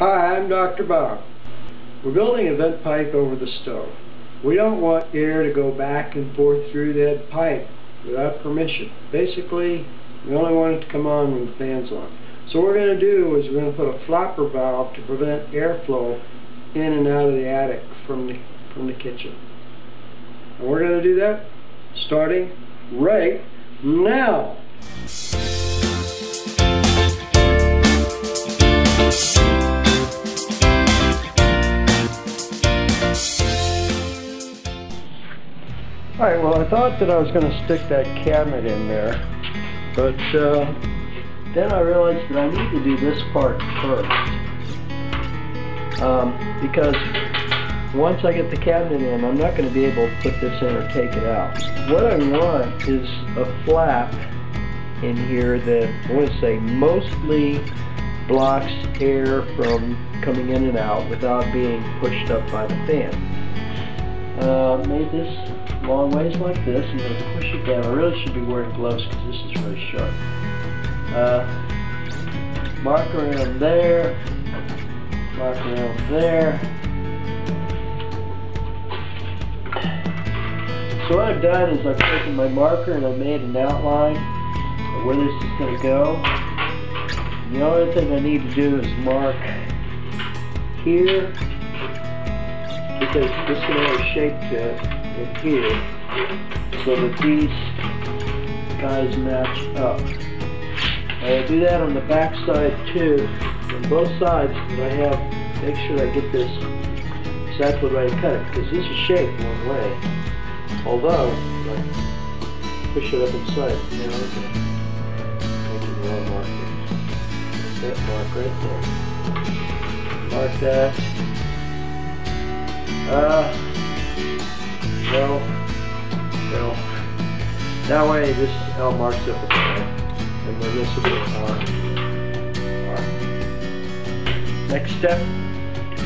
Hi, I'm Dr. Bob. We're building a vent pipe over the stove. We don't want air to go back and forth through that pipe without permission. Basically, we only want it to come on when the fan's on. So what we're going to do is we're going to put a flapper valve to prevent airflow in and out of the attic from the, from the kitchen. And we're going to do that starting right now. Alright, well I thought that I was going to stick that cabinet in there, but uh, then I realized that I need to do this part first. Um, because once I get the cabinet in, I'm not going to be able to put this in or take it out. What I want is a flap in here that, I want to say, mostly blocks air from coming in and out without being pushed up by the fan. Uh, made this long ways like this. Going to push it down. I really should be wearing gloves because this is really sharp. Uh, mark around there, mark around there. So what I've done is I've taken my marker and I've made an outline of where this is going to go. And the only thing I need to do is mark here because this is going to have a shape to it in here so that these guys match up. I'll do that on the back side too, on both sides, I have, make sure I get this exactly right cut because this is shaped one way. Although, I push it up inside, you know. Make it one mark. That mark right there. Mark that. Uh, well, well, that way this L marks up the and then this will be R. R. Next step,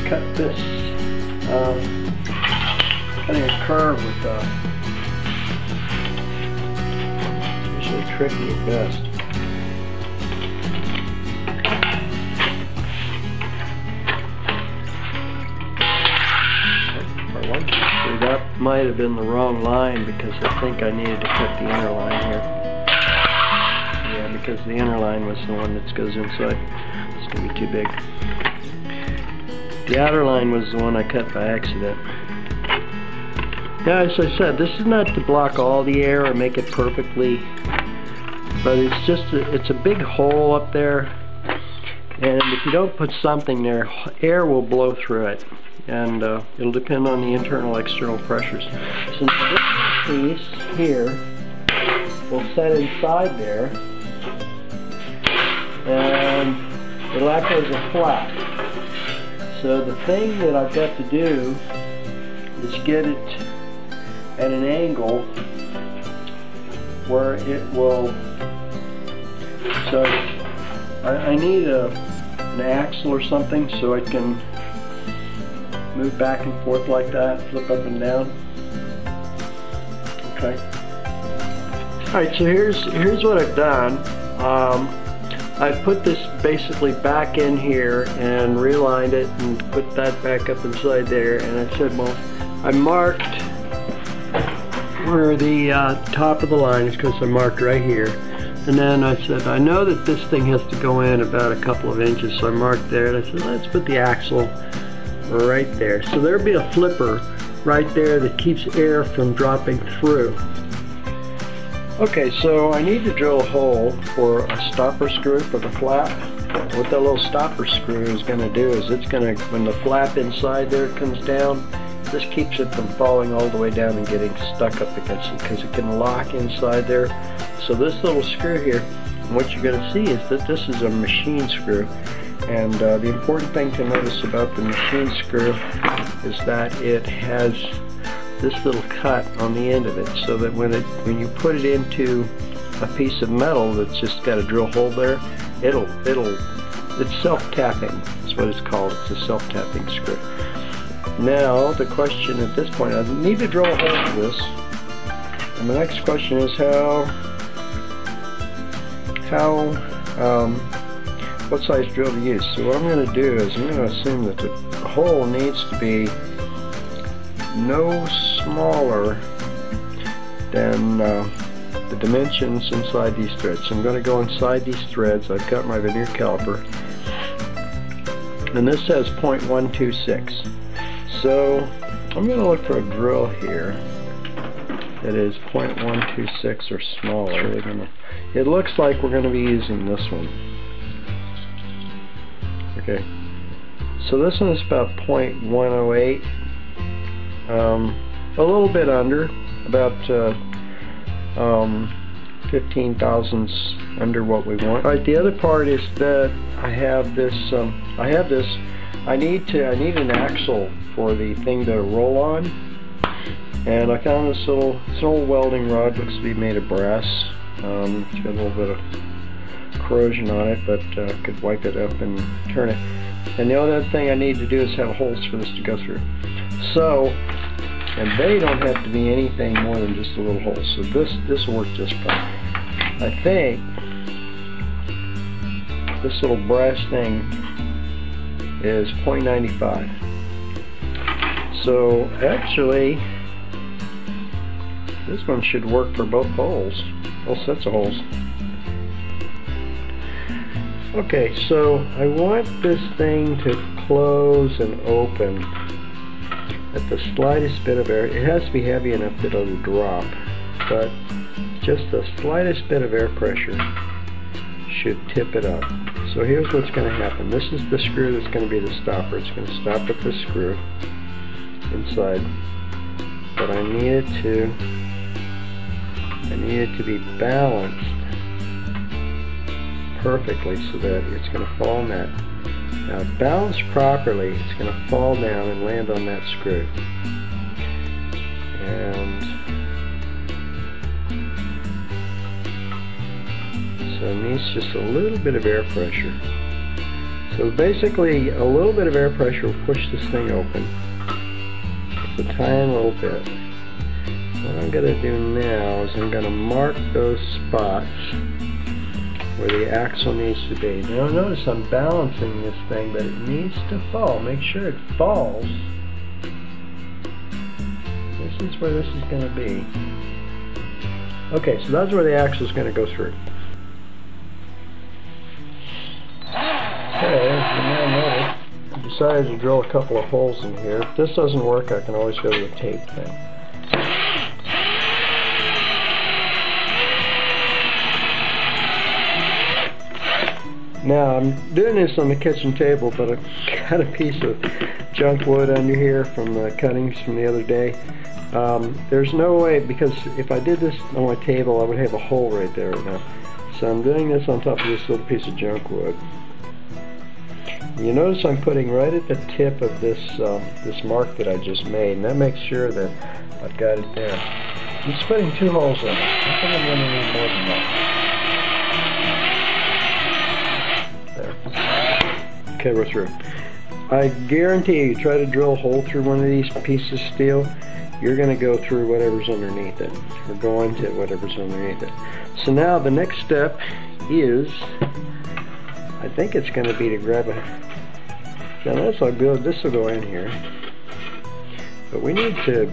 cut this. Um, cutting a curve with uh, usually tricky at best. Might have been the wrong line because I think I needed to cut the inner line here. Yeah, because the inner line was the one that goes inside. It's going to be too big. The outer line was the one I cut by accident. Now, as I said, this is not to block all the air or make it perfectly, but it's just, a, it's a big hole up there, and if you don't put something there, air will blow through it and uh, it'll depend on the internal external pressures. Since this piece here will set inside there and it'll act as a flap. So the thing that I've got to do is get it at an angle where it will so I, I need a, an axle or something so I can move back and forth like that, flip up and down. Okay. Alright, so here's here's what I've done. Um, I put this basically back in here and realigned it and put that back up inside there and I said, well, I marked where the uh, top of the line is because I marked right here. And then I said, I know that this thing has to go in about a couple of inches, so I marked there and I said, let's put the axle right there. So there'll be a flipper right there that keeps air from dropping through. Okay, so I need to drill a hole for a stopper screw for the flap. What that little stopper screw is going to do is it's going to, when the flap inside there comes down, this keeps it from falling all the way down and getting stuck up against it because it can lock inside there. So this little screw here, what you're going to see is that this is a machine screw and uh, the important thing to notice about the machine screw is that it has this little cut on the end of it so that when it when you put it into a piece of metal that's just got a drill hole there, it'll it'll it's self-tapping. That's what it's called. It's a self-tapping screw. Now the question at this point, I need to drill a hole for this. And the next question is how how um, what size drill to use. So what I'm going to do is I'm going to assume that the hole needs to be no smaller than uh, the dimensions inside these threads. So I'm going to go inside these threads. I've got my vernier caliper. And this says 0.126. So I'm going to look for a drill here that is 0.126 or smaller. It looks like we're going to be using this one. Okay. So this one is about 0.108. Um, a little bit under, about uh, um, 15 thousandths under what we want. All right, the other part is that I have this, um, I have this, I need to, I need an axle for the thing to roll on. And I found this little, an old welding rod, looks to be made of brass. Um, it's got a little bit of corrosion on it, but uh, could wipe it up and turn it. And the other thing I need to do is have holes for this to go through. So, and they don't have to be anything more than just a little hole. So this this will work just fine. I think this little brass thing is 0.95. So actually, this one should work for both holes, both sets of holes. Okay, so I want this thing to close and open at the slightest bit of air. It has to be heavy enough that it'll drop, but just the slightest bit of air pressure should tip it up. So here's what's going to happen. This is the screw that's going to be the stopper. It's going to stop at the screw inside. But I need it to It to be balanced perfectly so that it's going to fall in that. Now balanced properly, it's going to fall down and land on that screw. And so it needs just a little bit of air pressure. So basically a little bit of air pressure will push this thing open. Just a tiny little bit. Going to do now is I'm going to mark those spots where the axle needs to be. Now notice I'm balancing this thing, but it needs to fall. Make sure it falls. This is where this is going to be. Okay, so that's where the axle is going to go through. Okay, now notice, I decided to drill a couple of holes in here. If this doesn't work, I can always go to the tape thing. Now I'm doing this on the kitchen table, but I've got a piece of junk wood under here from the cuttings from the other day. Um, there's no way, because if I did this on my table, I would have a hole right there right now. So I'm doing this on top of this little piece of junk wood. You notice I'm putting right at the tip of this um, this mark that I just made, and that makes sure that I've got it there. I'm just putting two holes in it. I think I'm going to need more than that. We're through. I guarantee you, try to drill a hole through one of these pieces of steel, you're going to go through whatever's underneath it, or go into whatever's underneath it. So now the next step is, I think it's going to be to grab a, now this will go, this will go in here, but we need to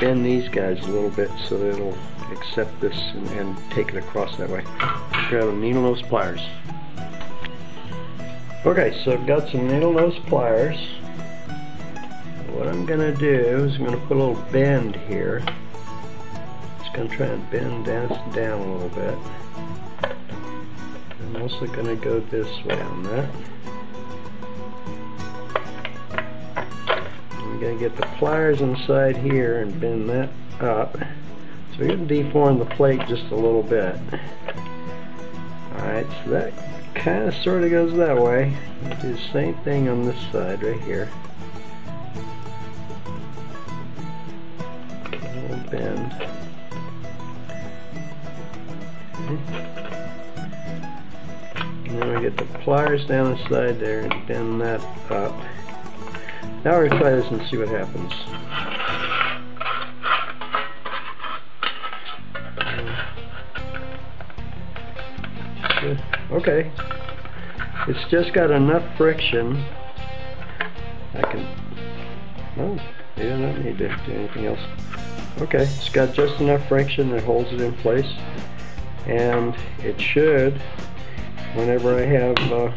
bend these guys a little bit so that it'll accept this and, and take it across that way. Grab a needle nose pliers. Okay, so I've got some needle nose pliers. What I'm going to do is I'm going to put a little bend here. Just going to try and bend this down a little bit. I'm also going to go this way on that. I'm going to get the pliers inside here and bend that up. So we're going to deform the plate just a little bit. Alright, so that kind of sort of goes that way. do the same thing on this side right here. Little bend. And then we get the pliers down the side there and bend that up. Now we're going to try this and see what happens. Okay. It's just got enough friction. I can, oh, you don't need to do anything else. Okay, it's got just enough friction that holds it in place. And it should, whenever I have uh,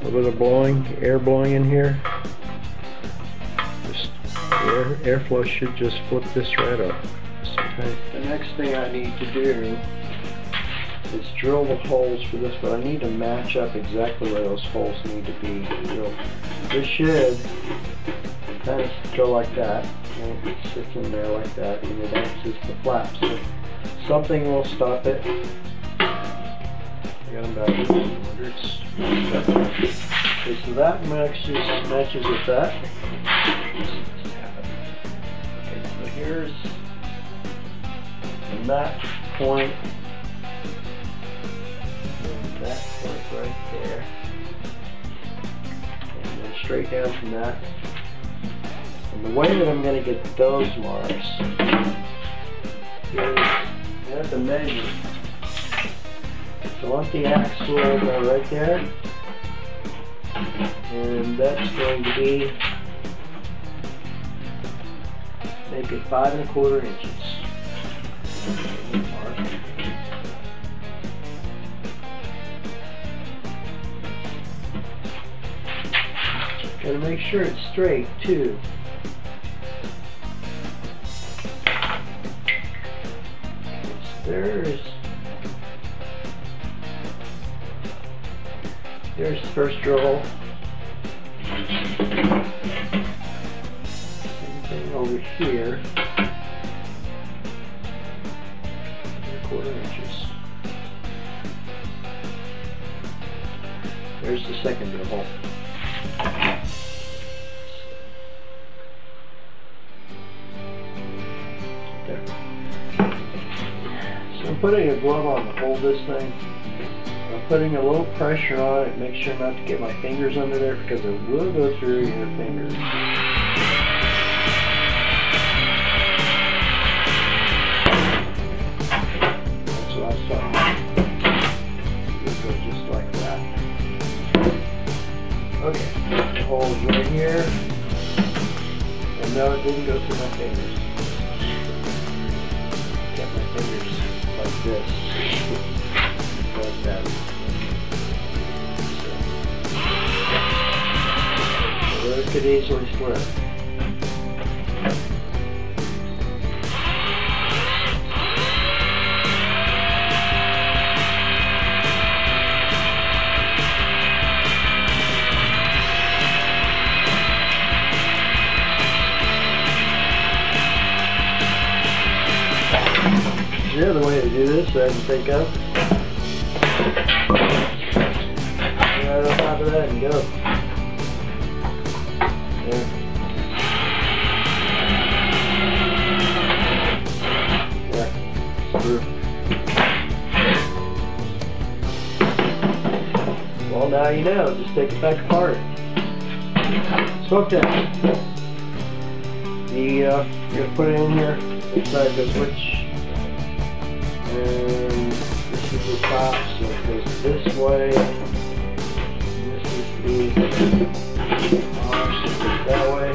a little bit of blowing, air blowing in here, just air, airflow should just flip this right up. Okay. The next thing I need to do is drill the holes for this, but I need to match up exactly where those holes need to be drilled. This should kind of go like that, and it sits in there like that, and it as the flap. So something will stop it. I got them back. Okay, so that matches, matches with that. Okay, so here's from that point and that point right there. And then straight down from that. And the way that I'm going to get those marks is I have to measure. So I want the axle right there. And that's going to be make it five and a quarter inches. Gotta make sure it's straight too. There's there's the first drill. Same thing over here. quarter inches. There's the second drill putting a glove on to hold this thing. I'm putting a little pressure on it, make sure not to get my fingers under there because it will go through your fingers. That's what I saw. It goes just like that. Okay, hole's right here. And no, it didn't go through my fingers. Kept my fingers this. Like that. Those could easily. The way to do this I can think of. Right on top of that and go. Well, now you know. Just take it back apart. Smoke test. The, uh, you're gonna put it in here inside the switch and this is the top, so it goes this way. This is the arm, so it goes that way.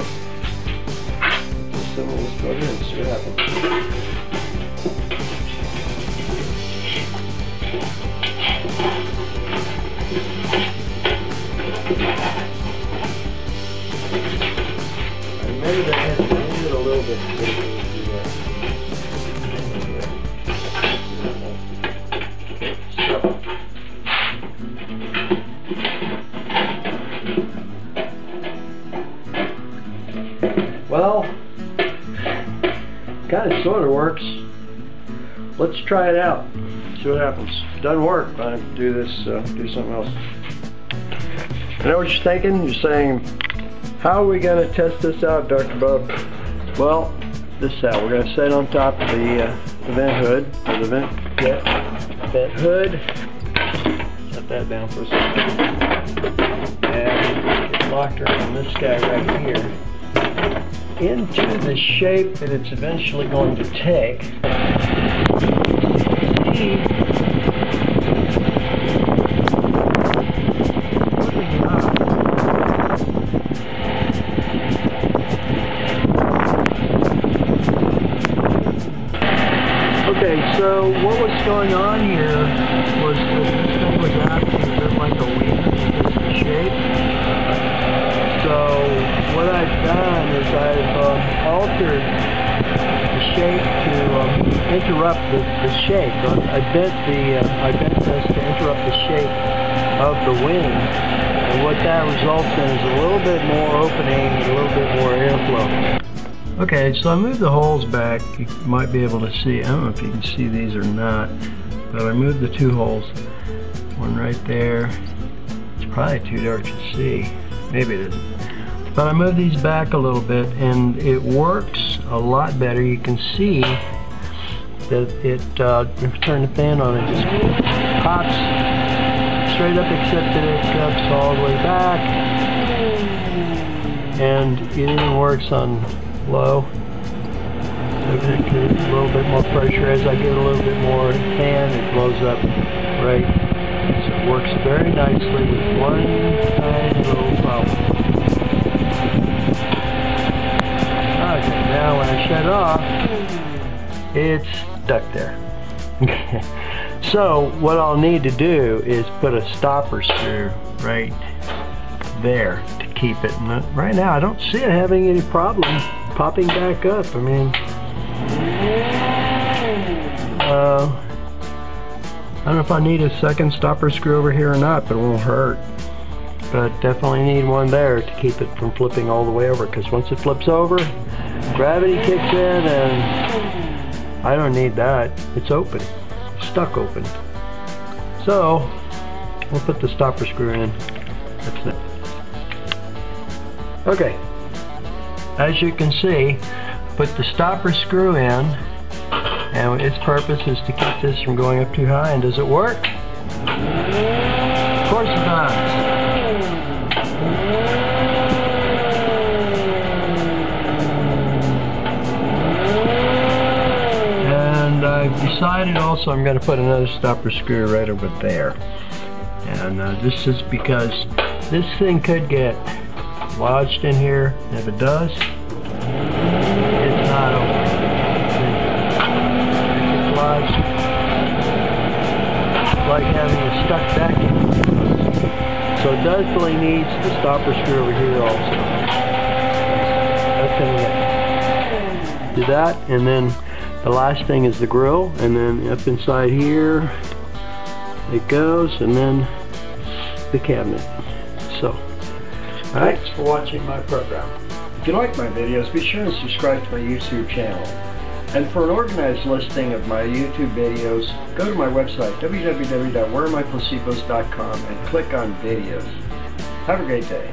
So let's go ahead and see what happens. I remember that move it a little bit. Well, kind of sort of works. Let's try it out. See what happens. Doesn't work. I do this. Uh, do something else. I know what you're thinking. You're saying, "How are we going to test this out, Dr. Bob?" Well, this is how we're going to set it on top of the, uh, the vent hood or the vent pit. Vent hood. Down for a second. And get locked around this guy right here into the shape that it's eventually going to take. I bent the uh, I bent this to interrupt the shape of the wing, and what that results in is a little bit more opening and a little bit more airflow. Okay, so I moved the holes back. You might be able to see. I don't know if you can see these or not, but I moved the two holes. One right there. It's probably too dark to see. Maybe it isn't. But I moved these back a little bit and it works a lot better. You can see that it, uh, if you turn the fan on, it just pops straight up except that it cups all the way back. And it even works on low. Maybe a little bit more pressure. As I get a little bit more fan, it blows up right. So it works very nicely with one tiny little problem. Okay, now when I shut off, it's stuck there. so what I'll need to do is put a stopper screw right there to keep it. And right now I don't see it having any problem popping back up. I mean, uh, I don't know if I need a second stopper screw over here or not, but it won't hurt. But definitely need one there to keep it from flipping all the way over because once it flips over, gravity kicks in and I don't need that. It's open, stuck open. So we'll put the stopper screw in. That's it. Okay, as you can see, put the stopper screw in and its purpose is to keep this from going up too high. And does it work? Of course it does. Decided also I'm going to put another stopper screw right over there. And uh, this is because this thing could get lodged in here. If it does, it's not open. If it's lodged, it's like having a stuck vacuum. So it definitely needs the stopper screw over here also. That's do that, and then the last thing is the grill, and then up inside here it goes, and then the cabinet. So. Thanks for watching my program. If you like my videos, be sure and subscribe to my YouTube channel. And for an organized listing of my YouTube videos, go to my website, www.whereamyplacebos.com and click on videos. Have a great day.